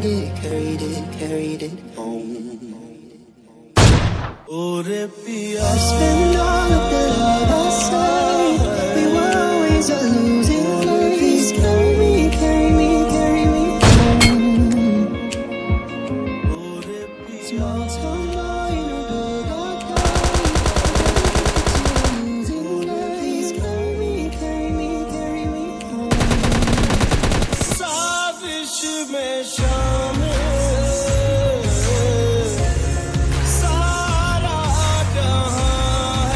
carried it, carried it, carried it home. Would it I spend all of the love I saved. We were always a losing case. Carry me, carry me, carry me home. Small talk. तपिश में शाम सारा जहाँ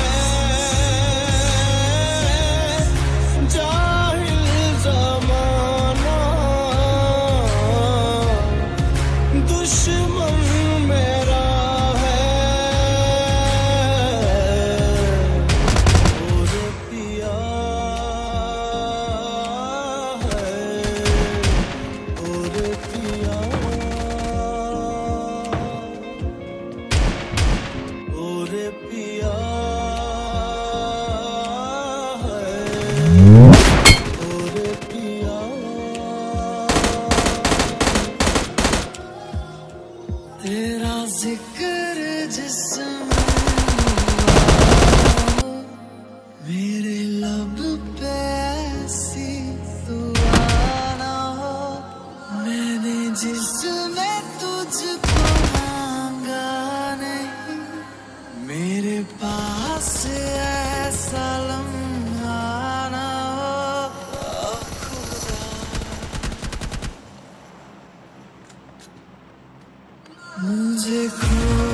तेरा ज़िक्र जिसमें मेरे लब पे ऐसी सुना हो मैंने जिसमें तुझको पास ऐसा मुझे खो